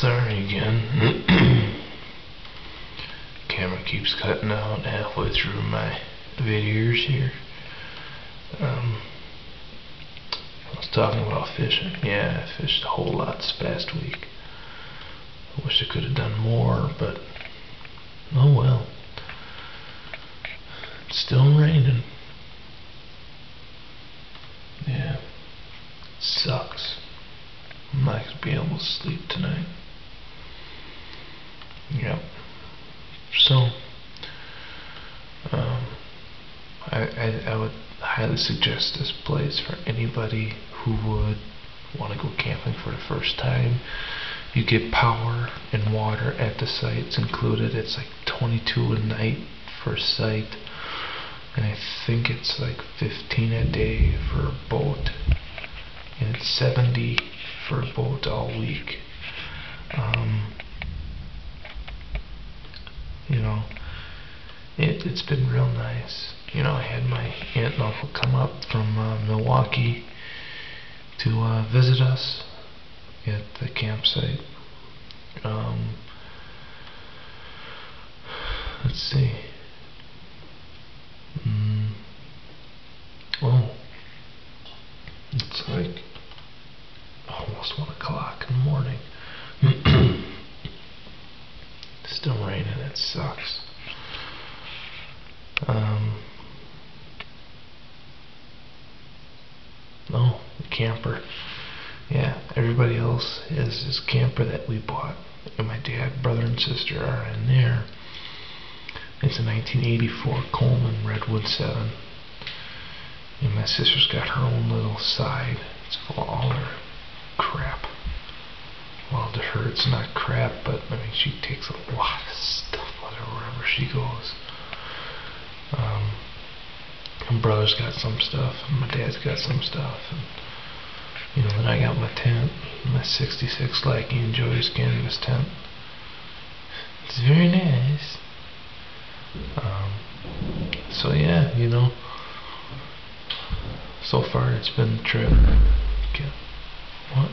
Sorry again. Camera keeps cutting out halfway through my videos here. Um, I was talking about fishing. Yeah, I fished a whole lot this past week. I wish I could have done more, but oh well. It's still raining. Yeah. Sucks. I'm not gonna be able to sleep tonight. So, um, I, I, I would highly suggest this place for anybody who would want to go camping for the first time. You get power and water at the site. It's included. It's like 22 a night for a site. And I think it's like 15 a day for a boat. And it's 70 for a boat all week. Um, you know, it, it's been real nice. You know, I had my aunt and uncle come up from uh, Milwaukee to uh, visit us at the campsite. Um, let's see. Mm. Oh, it's like almost one o'clock in the morning. Still raining. It sucks. Um. Oh, the camper. Yeah, everybody else has this camper that we bought. And my dad, brother, and sister are in there. It's a 1984 Coleman Redwood 7. And my sister's got her own little side. It's full of all her crap. Well, to her it's not crap, but I mean she takes a lot of stuff with her wherever she goes. My brother's got some stuff, and my dad's got some stuff, and you know, then I got my tent, my 66 Laacke and Joys canvas tent. It's very nice. Um, so yeah, you know, so far it's been a trip. Okay. What